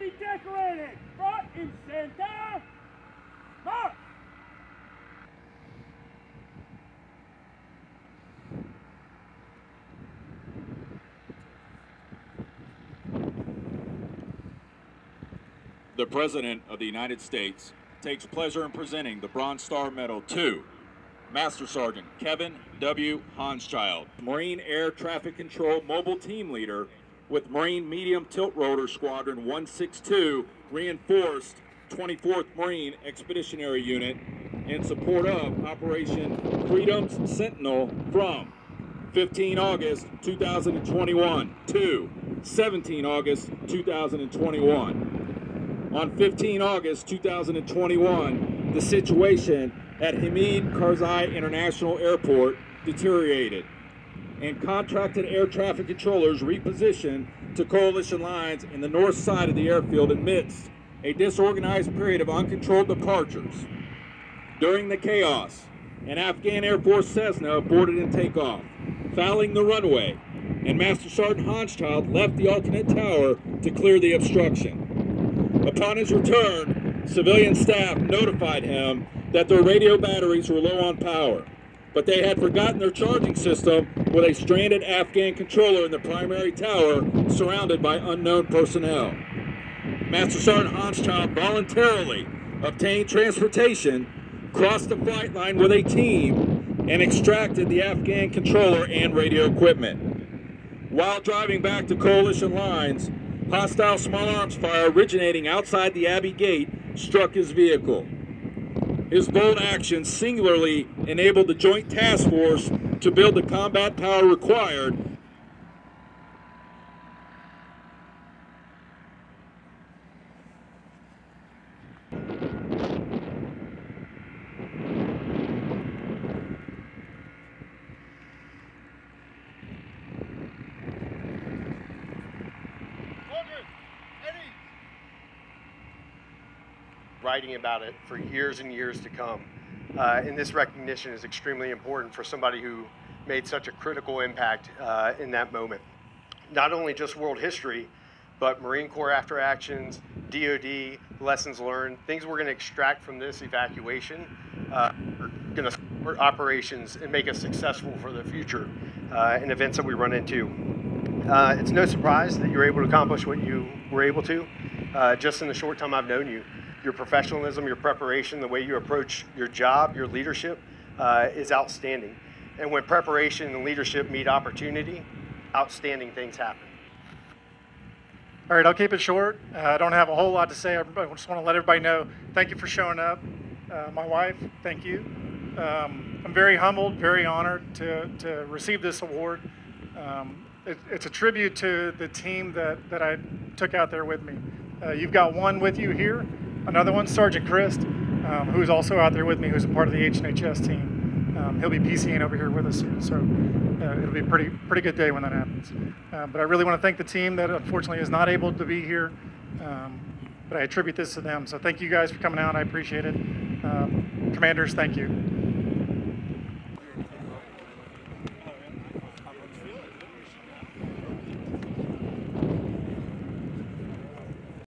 be decorated. Front and center. The President of the United States takes pleasure in presenting the Bronze Star Medal to Master Sergeant Kevin W. Haunschild, Marine Air Traffic Control Mobile Team Leader with Marine Medium Tilt Rotor Squadron 162 Reinforced 24th Marine Expeditionary Unit in support of Operation Freedom's Sentinel from 15 August 2021 to 17 August 2021. On 15 August 2021, the situation at Hamid Karzai International Airport deteriorated, and contracted air traffic controllers repositioned to coalition lines in the north side of the airfield amidst a disorganized period of uncontrolled departures. During the chaos, an Afghan Air Force Cessna aborted in takeoff, fouling the runway, and Master Sergeant Haunschild left the alternate tower to clear the obstruction. Upon his return, civilian staff notified him that their radio batteries were low on power, but they had forgotten their charging system with a stranded Afghan controller in the primary tower surrounded by unknown personnel. Master Sergeant Haunschild voluntarily obtained transportation, crossed the flight line with a team, and extracted the Afghan controller and radio equipment. While driving back to coalition lines, hostile small arms fire originating outside the Abbey Gate struck his vehicle. His bold action singularly enabled the Joint Task Force to build the combat power required writing about it for years and years to come. Uh, and this recognition is extremely important for somebody who made such a critical impact uh, in that moment. Not only just world history, but Marine Corps after actions, DoD, lessons learned, things we're going to extract from this evacuation uh, are going to support operations and make us successful for the future uh, in events that we run into. Uh, it's no surprise that you're able to accomplish what you were able to uh, just in the short time I've known you your professionalism, your preparation, the way you approach your job, your leadership uh, is outstanding. And when preparation and leadership meet opportunity, outstanding things happen. All right, I'll keep it short. Uh, I don't have a whole lot to say. I just want to let everybody know thank you for showing up. Uh, my wife, thank you. Um, I'm very humbled, very honored to, to receive this award. Um, it, it's a tribute to the team that, that I took out there with me. Uh, you've got one with you here, another one, Sergeant Christ, um, who's also out there with me, who's a part of the H&HS team. Um, he'll be PCing over here with us soon, so uh, it'll be a pretty pretty good day when that happens. Uh, but I really want to thank the team that unfortunately is not able to be here. Um, but I attribute this to them. So thank you guys for coming out. I appreciate it. Um, commanders, thank you.